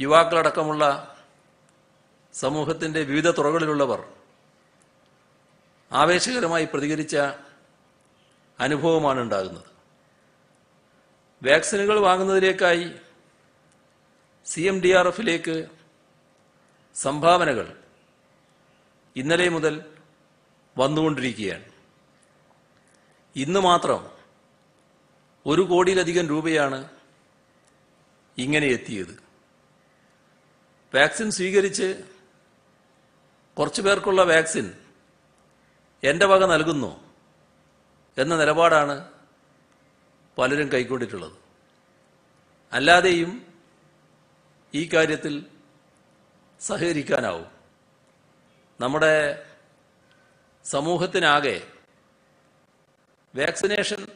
യുവാക്കളടക്കമുള്ള സമൂഹത്തിന്റെ വിവിധ തുറകളിലുള്ളവർ ആവേശകരമായി പ്രതികരിച്ച അനുഭവമാണ് ഉണ്ടാകുന്നത്. വാക്സിനുകൾ വാങ്ങുന്നതിലേക്കായി സി എം ഡി ആർ എഫിലേക്ക് സംഭാവനകൾ ഇന്നലെ മുതൽ വന്നുകൊണ്ടിരിക്കുകയാണ്. ഇന്ന് മാത്രം ഒരു കോടിയിലധികം രൂപയാണ് ഇങ്ങനെ എത്തിയത്. വാക്സിൻ സ്വീകരിച്ച് കുറച്ചു പേർക്കുള്ള വാക്സിൻ എന്റെ വക നൽകുന്നു എന്ന നിലപാടാണ് പലരും കൈക്കൊണ്ടിട്ടുള്ളത്. അല്ലാതെയും ഈ കാര്യത്തിൽ സഹകരിക്കാനാവും. നമ്മുടെ സമൂഹത്തിനാകെ വാക്സിനേഷൻ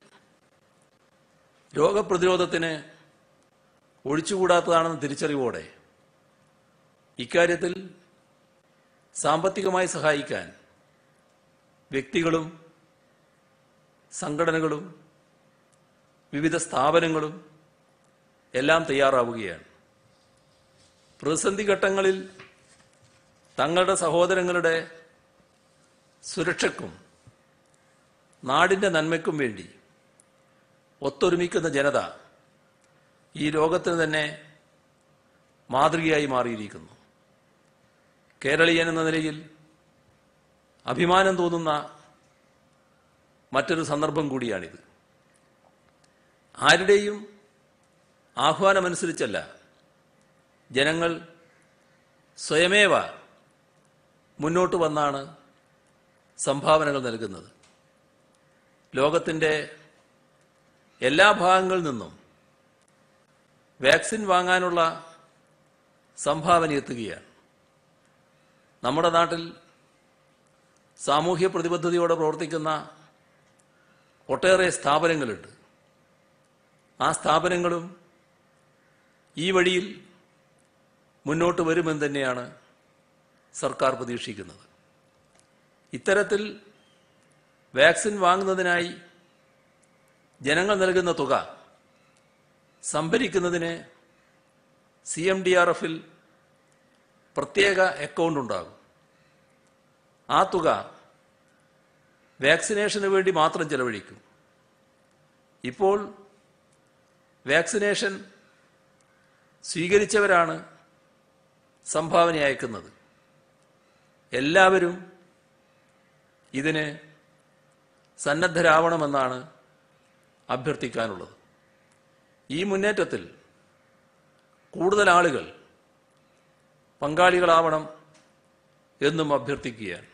രോഗപ്രതിരോധത്തിന് ഒഴിച്ചുകൂടാത്തതാണെന്ന് തിരിച്ചറിവോടെ ഇക്കാര്യത്തിൽ സാമ്പത്തികമായി സഹായിക്കാൻ വ്യക്തികളും സംഘടനകളും വിവിധ സ്ഥാപനങ്ങളും എല്ലാം തയ്യാറാവുകയാണ്. പ്രതിസന്ധി ഘട്ടങ്ങളിൽ തങ്ങളുടെ സഹോദരങ്ങളുടെ സുരക്ഷയ്ക്കും നാടിന്റെ നന്മയ്ക്കും വേണ്ടി ഒത്തൊരുമിക്കുന്ന ജനത ഈ ലോകത്തിന് തന്നെ മാതൃകയായി മാറിയിരിക്കുന്നു. കേരളീയൻ എന്ന നിലയിൽ അഭിമാനം തോന്നുന്ന മറ്റൊരു സന്ദർഭം കൂടിയാണിത്. ആരുടെയും ആഹ്വാനമനുസരിച്ചല്ല ജനങ്ങൾ സ്വയമേവ മുന്നോട്ട് വന്നാണ് സംഭാവനകൾ നൽകുന്നത്. ലോകത്തിന്റെ എല്ലാ ഭാഗങ്ങളിൽ നിന്നും വാക്സിൻ വാങ്ങാനുള്ള സംഭാവന എത്തുകയാണ്. നമ്മുടെ നാട്ടിൽ സാമൂഹ്യ പ്രതിബദ്ധതയോടെ പ്രവർത്തിക്കുന്ന ഒട്ടേറെ സ്ഥാപനങ്ങളുണ്ട്. ആ സ്ഥാപനങ്ങളും ഈ വഴിയിൽ മുന്നോട്ട് വരുമെന്ന് തന്നെയാണ് സർക്കാർ പ്രതീക്ഷിക്കുന്നത്. ഇത്തരത്തിൽ വാക്സിൻ വാങ്ങുന്നതിനായി ജനങ്ങൾ നൽകുന്ന തുക സംഭരിക്കുന്നതിന് സി എം ഡി ആർ എഫിൽ പ്രത്യേക അക്കൗണ്ട് ഉണ്ടാകും. ആ തുക വാക്സിനേഷന് വേണ്ടി മാത്രം ചെലവഴിക്കും. ഇപ്പോൾ വാക്സിനേഷൻ സ്വീകരിച്ചവരാണ് സംഭാവന അയക്കുന്നത്. എല്ലാവരും ഇതിന് സന്നദ്ധരാവണമെന്നാണ് അഭ്യർത്ഥിക്കാനുള്ളത്. ഈ മുന്നേറ്റത്തിൽ കൂടുതൽ ആളുകൾ പങ്കാളികളാവണം എന്നും അഭ്യർത്ഥിക്കുകയാണ്.